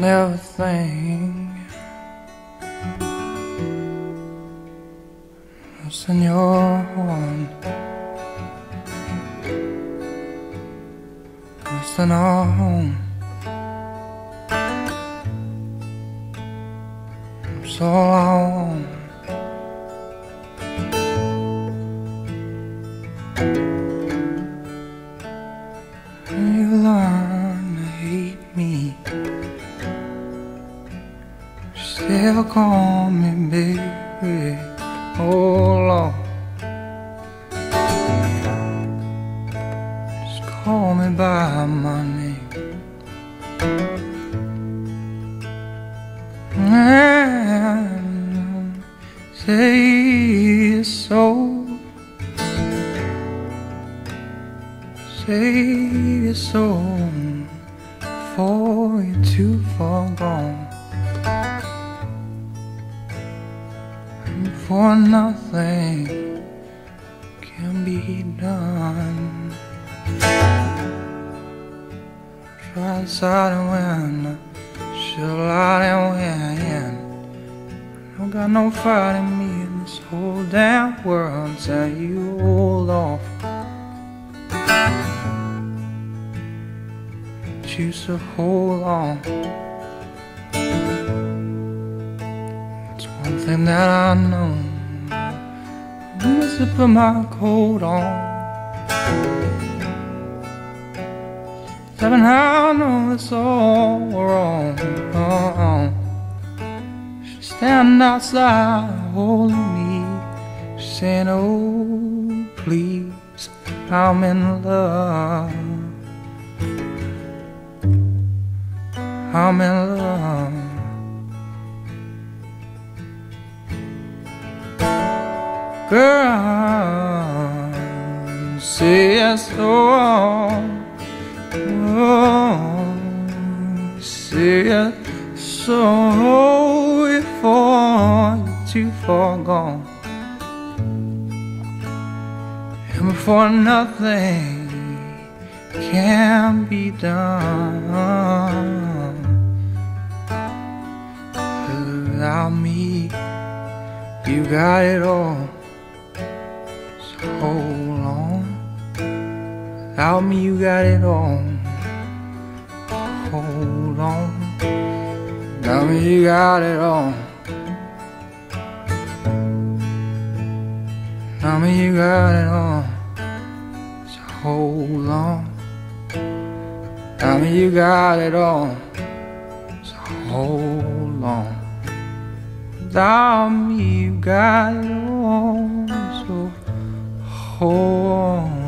Think. What's in your What's in our home? So long You learn Still call me baby. Oh Lord Just call me by my name. And say so. Say so. For you're too far gone for nothing can be done. Try side and win Should out and win? Don't got no fight in me in this whole damn world Tell you hold off. Choose to hold on It's one thing that I know I'm gonna put my coat on Seven, I know it's all wrong. Uh-uh. She stand outside holding me, She's saying, "Oh, please, I'm in love. I'm in love." Girl, say yes, oh. Oh, see it so before you're too far gone And before nothing can be done Without me, you got it all hold on Without me, you got it all. Hold on. Without me, you got it all. Without me, you got it all. So hold on. Without me, you got it all. So hold on. Without me, you got it all. So on.